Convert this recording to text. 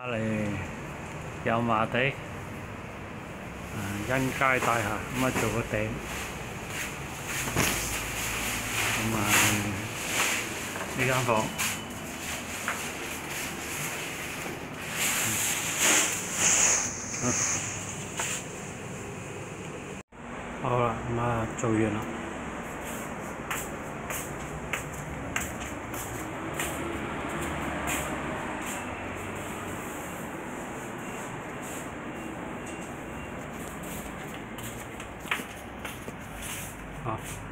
嚟油麻地啊欣佳大厦咁啊做个顶，咁啊呢间房。好啦，咁啊做完啦。 off.